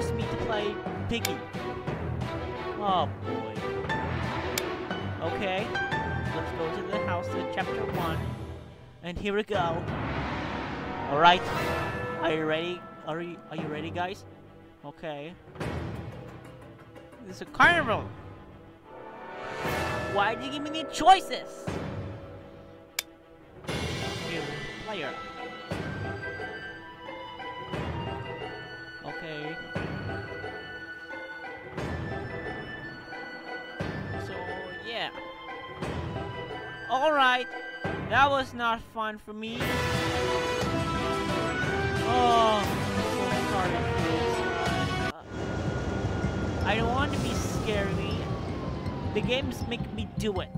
forced me to play Piggy. Oh boy. Okay, let's go to the house to chapter 1. And here we go. Alright. Are you ready? Are you are you ready guys? Okay. This is a carnival. Why do you give me the choices? Here, player. Okay. Alright. That was not fun for me. Oh, sorry. I don't want to be scary. The games make me do it.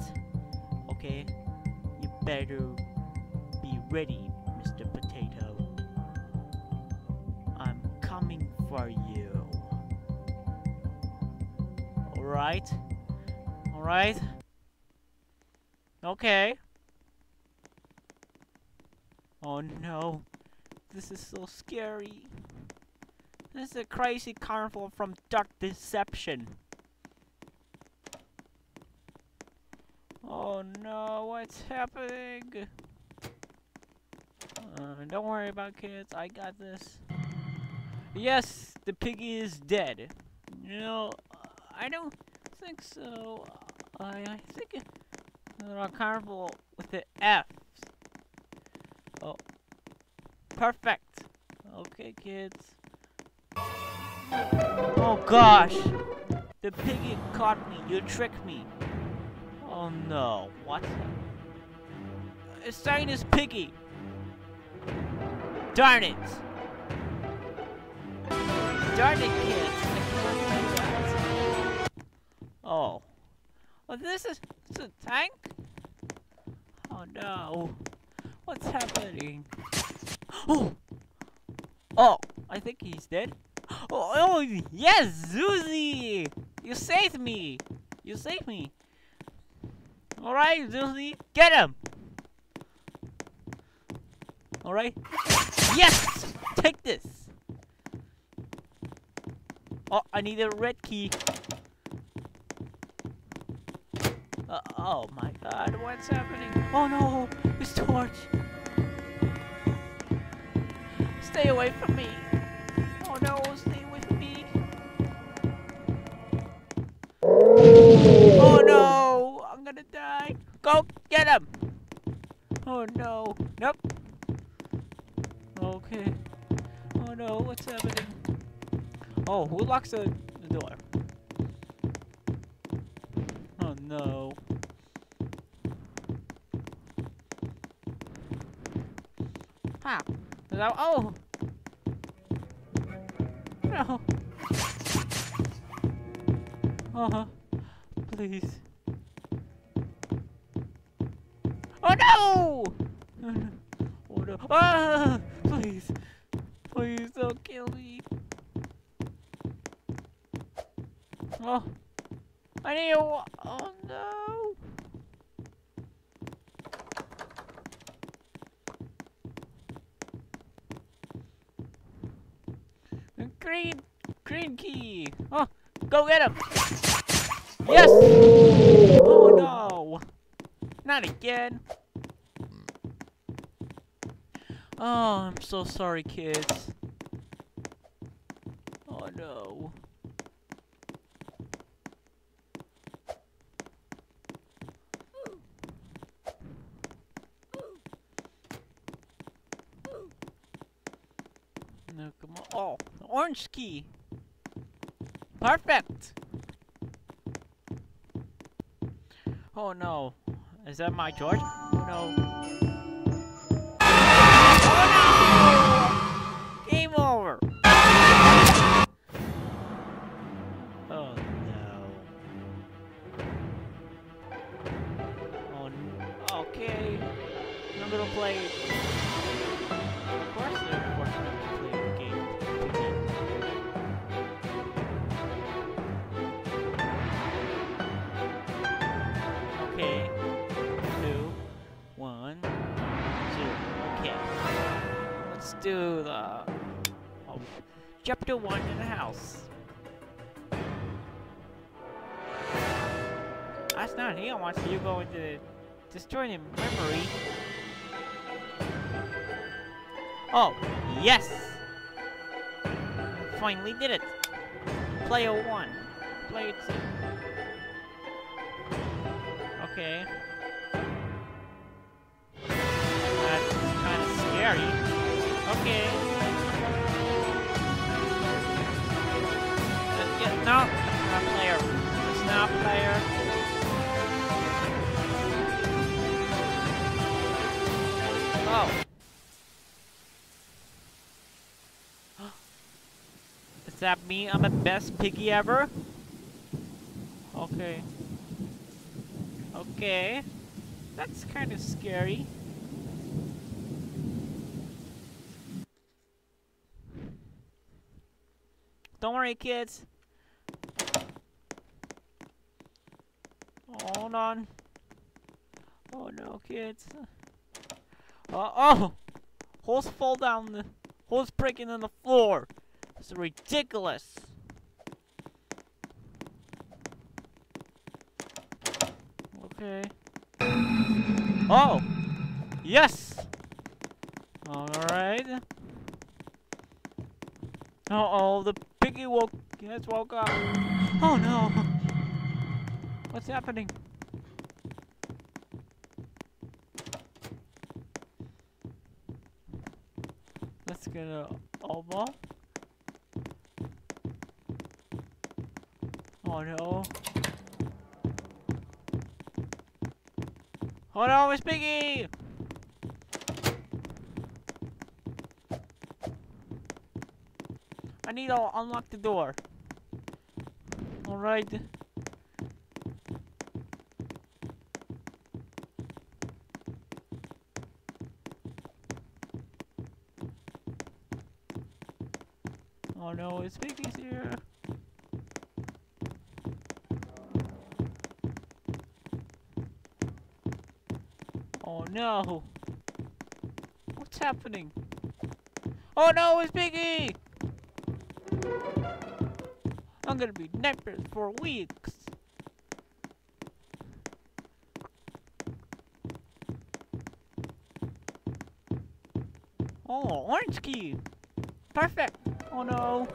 Okay? You better be ready, Mr. Potato. I'm coming for you. Alright? Alright? Okay. Oh no. This is so scary. This is a crazy carnival from Dark Deception. Oh no, what's happening? Uh, don't worry about kids, I got this. Yes, the piggy is dead. Know, I don't think so. I, I think carnival with the F. Oh, perfect. Okay, kids. Oh gosh, the piggy caught me. You tricked me. Oh no, what? His sign is Piggy! Darn it! Darn it, kids! Oh. Well, this is, this is a tank? Oh no. What's happening? Oh! Oh, I think he's dead. Oh, oh yes, Zuzi! You saved me! You saved me! Alright, Zuzi, get him! Alright. Yes! Take this! Oh, I need a red key. Oh my god, what's happening? Oh no, his torch! Stay away from me! Oh no, stay with me! Oh no! I'm gonna die! Go get him! Oh no! Nope! Okay. Oh no, what's happening? Oh, who locks the, the door? Oh no. Oh! No! Uh huh. Please. Oh no! Oh no! Oh! Please! Please don't kill me! Oh! I need a Oh! Green! Green key! Oh! Go get him! Yes! Oh no! Not again! Oh, I'm so sorry, kids. Oh no. No, come on. Oh, orange key. Perfect. Oh no. Is that my George? Oh no. Oh no! Game over. Oh no. Oh. Okay. I'm gonna play. Chapter 1 in the house. That's not he wants you going to destroy the memory. Oh, yes! Finally did it! Player 1. Player 2. Okay. That's kind of scary. Okay. No, not player. It's not player. Oh. Does that me? I'm the best piggy ever? Okay. Okay. That's kind of scary. Don't worry, kids. Hold on. Oh no, kids. Uh, oh! Holes fall down the... Holes breaking on the floor. It's ridiculous. Okay. Oh! Yes! Alright. Uh oh, the piggy woke has woke up. Oh no! What's happening? Let's get a oval. Oh no. Oh no, it's Piggy! I need to unlock the door. Alright. No, it's. Oh no! What's happening? Oh no, it's Piggy! I'm gonna be nightmares for weeks. Oh, orange key! Perfect! Oh no!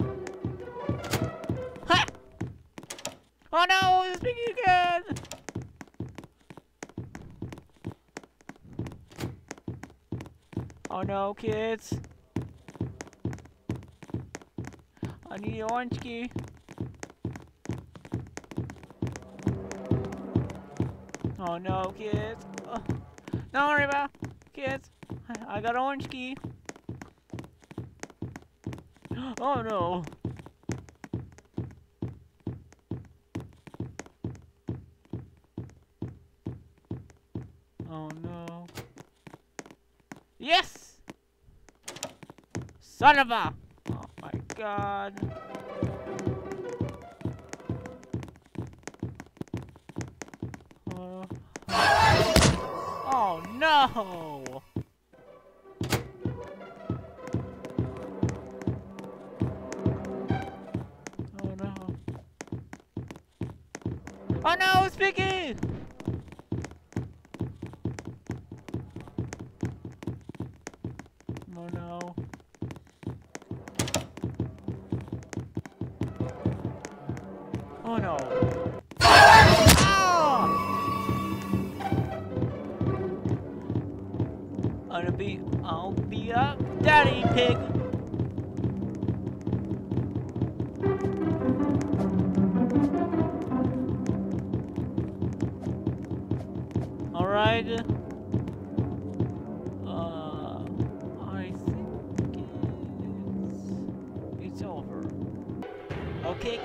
Ha! Oh no, it's Piggy again! Oh no, kids. I need the orange key. Oh no, kids. Uh, don't worry about kids. I got orange key. Oh no. Oh no. Yes! Son of a! Oh my god. Uh. Oh no! Oh no, it's Vicky! Oh no. Oh no. Ah! I'll be, I'll be a daddy pig.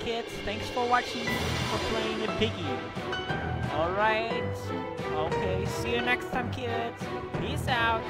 Kids. Thanks for watching. For playing the piggy. All right. Okay. See you next time, kids. Peace out.